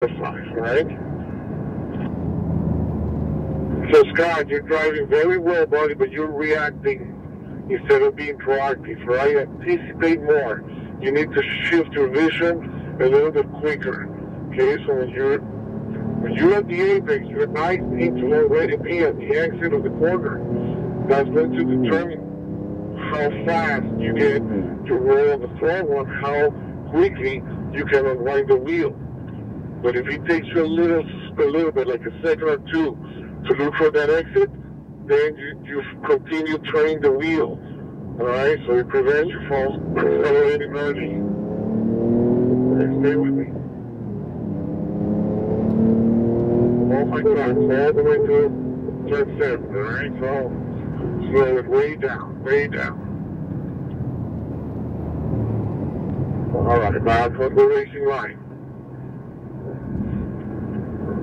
right? So Scott, you're driving very well, buddy, but you're reacting instead of being proactive, right? Anticipate more. You need to shift your vision a little bit quicker. Okay, so when you're when you're at the apex, your eyes need to already be at the exit of the corner. That's going to determine how fast you get to roll the throttle and how quickly you can unwind the wheel. But if it takes you a little, a little bit, like a second or two, to look for that exit, then you, you continue turning the wheel. All right, so it prevents you from accelerating early. Okay, stay with me. All my tracks, all the way to turn seven. All right, so slow it way down, way down. All right, back on the racing line.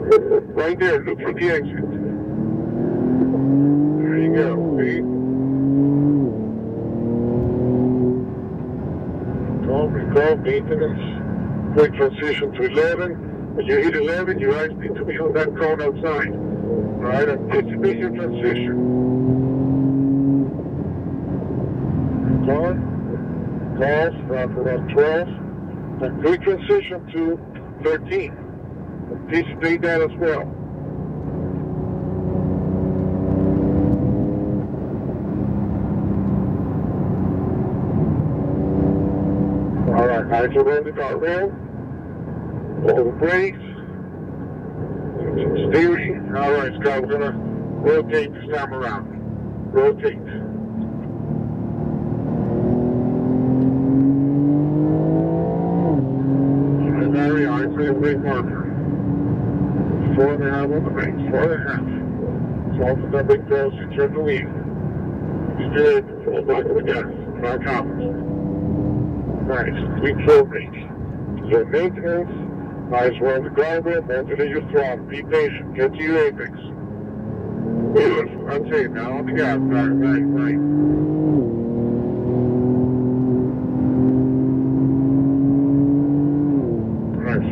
Right there, look for the exit. There you go, see? Don't maintenance. Quick transition to 11. When you hit 11, your eyes need to be on that cone outside. Right? Anticipate your transition. Car. Cars, start around 12. And quick transition to 13. Anticipate that as well. All right, on the guardrail. The brakes. Steering. All right, Scott, we're gonna rotate this time around. Rotate. The marker. Four and a half on the brakes. Four and a half. Soften that big toe, you turn the wheel. Straight, pull back on the gas. Back out. Nice. Quick flow brake. So maintenance, eyes were on the ground wheel, maintain your throttle. Be patient. Get to your apex. Beautiful. That's it. Now on the gas. Right, right, right.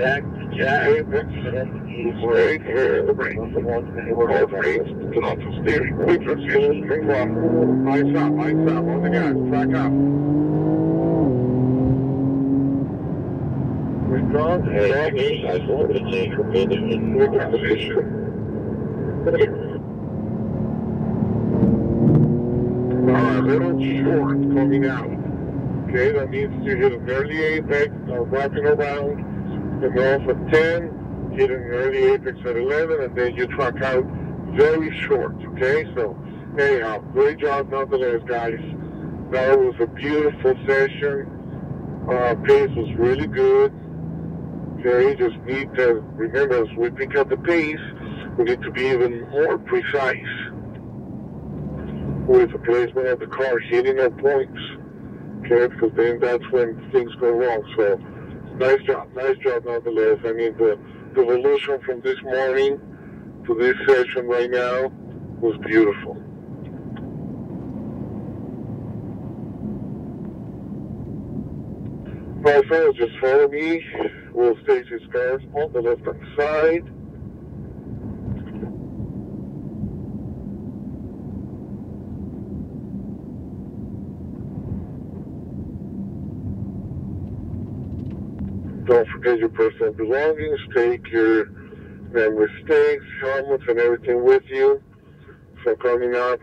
Jack, jack. The brakes. Get off the steering. Quick transition. Bring one. Lights up, lights up. On the gas. Track up. Withdraw. Hey, I wanted to take a minute and Quick transition. A little short coming out. Okay, that means you hit an early apex, uh, wrapping around, and off at 10, hit an early apex at 11, and then you track out very short. Okay, so anyhow, great job nonetheless, guys. That was a beautiful session. Uh, pace was really good. Okay, just need to remember as we pick up the pace, we need to be even more precise with the placement of the car hitting our points. Okay, because then that's when things go wrong. So, nice job, nice job nonetheless. I mean, the, the evolution from this morning to this session right now was beautiful. My friends, just follow me. We'll stage his cars on the left hand side. Don't forget your personal belongings. Take your memory sticks, helmets, and everything with you. So coming up,